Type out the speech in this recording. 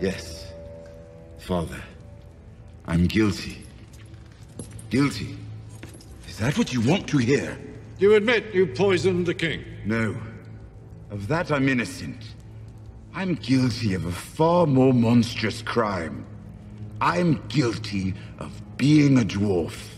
Yes. Father. I'm guilty. Guilty. Is that what you want to hear? You admit you poisoned the king? No. Of that I'm innocent. I'm guilty of a far more monstrous crime. I'm guilty of being a dwarf.